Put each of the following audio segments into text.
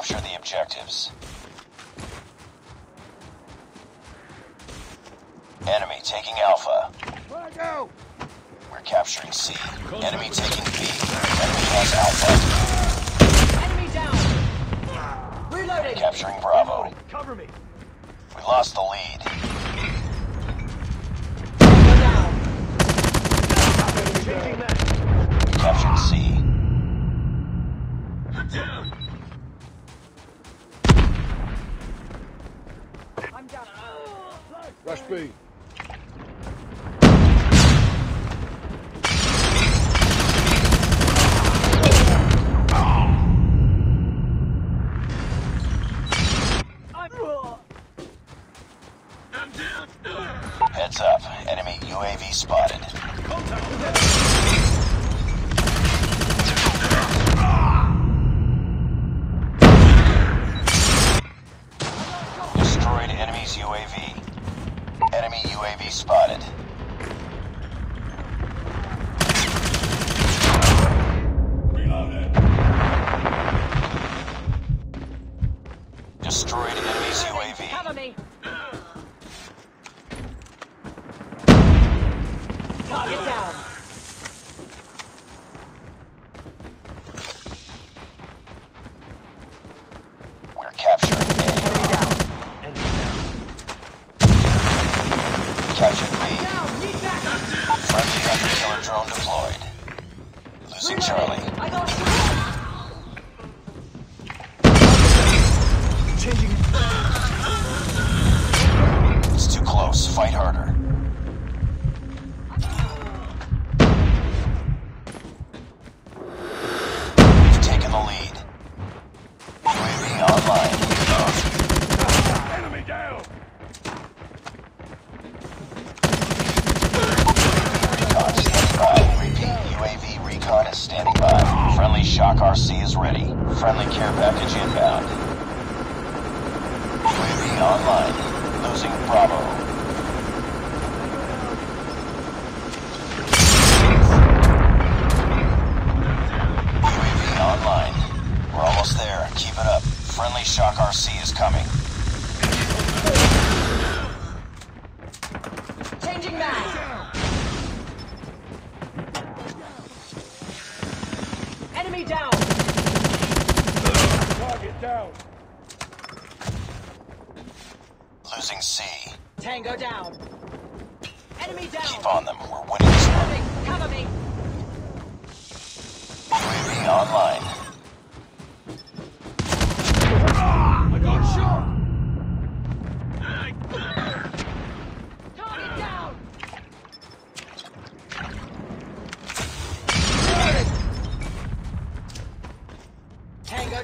Capture the objectives. Enemy taking Alpha. We're capturing C. Enemy taking B. Enemy has Alpha. Enemy down. Reloading. Capturing Bravo. Cover me! We lost the lead. Tango down. Changing that! We captured C. I'm Rush Fight harder. We've taken the lead. UAV online. Enemy down! Recon standing by. Repeat. UAV recon is standing by. Friendly Shock RC is ready. Friendly care package inbound. UAV online. Losing Bravo. UAV online. We're almost there. Keep it up. Friendly Shock RC is coming. changing mag. Enemy down. Target down! Losing C. Tango down. Enemy down. Keep on them. We're winning this one. Cover me. Cover me. UAV online.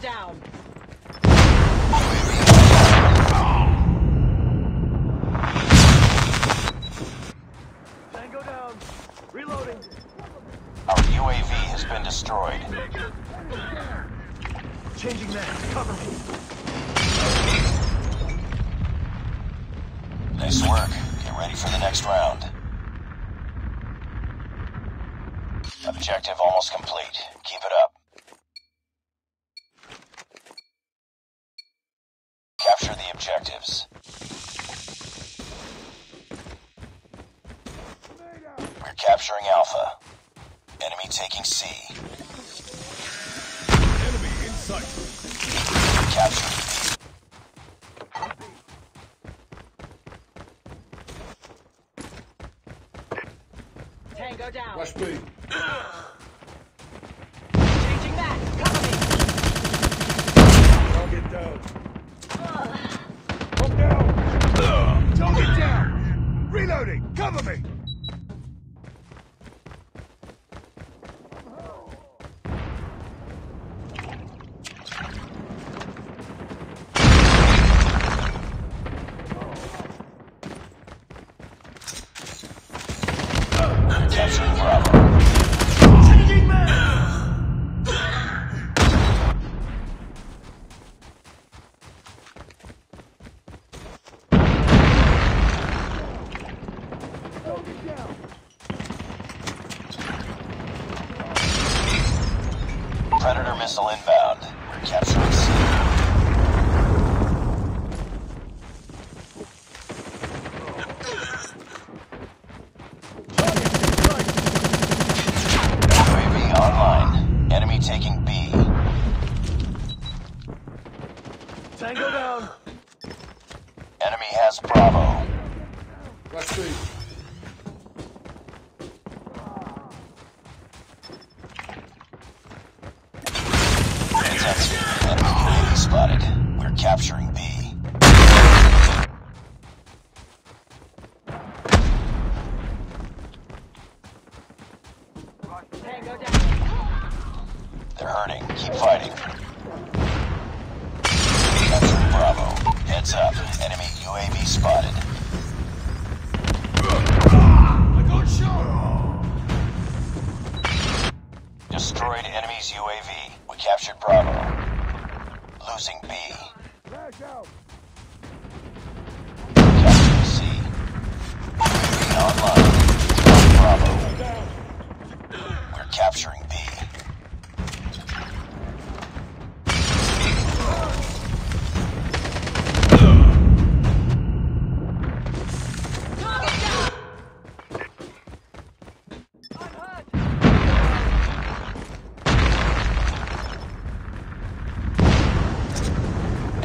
Down. Tango down! Reloading! Our UAV has been destroyed. Changing that! Cover me! Nice work. Get ready for the next round. Objective almost complete. Keep it up. Capture the objectives. We're capturing Alpha. Enemy taking C. Enemy in sight! Capturing B. Tango down. Rush B! Changing mag. Cover me. Target down! Come down! Target down! Reloading! Cover me! Tango down. Enemy has Bravo. Let's see. Heads up. Enemy UAV spotted. I got shot. Destroyed enemy's UAV. We captured Bravo. Losing B.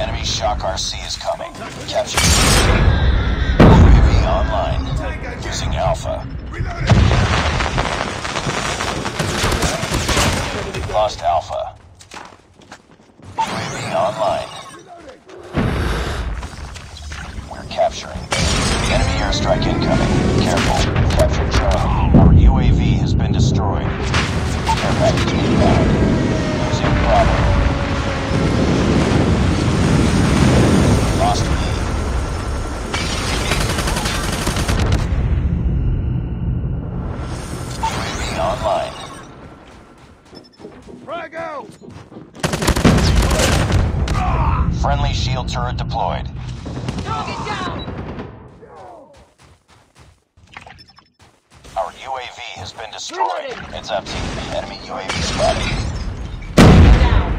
Enemy Shock RC is coming. Capture. UAV online. Losing Alpha. Lost Alpha. UAV online. We're capturing. Enemy airstrike incoming. Careful. Capture Charlie. Our UAV has been destroyed. Care package inbound. Losing Bravo. Friendly shield turret deployed. Target down. Our UAV has been destroyed. Reloading. It's up team. Enemy UAV spotted. Down.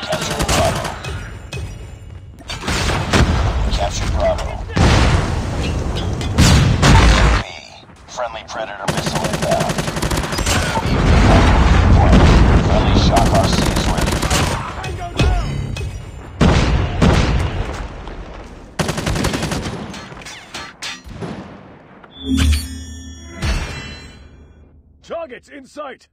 Capture Bravo. Capture Bravo. B. Friendly Predator missile inbound. Friendly Shock RC In sight.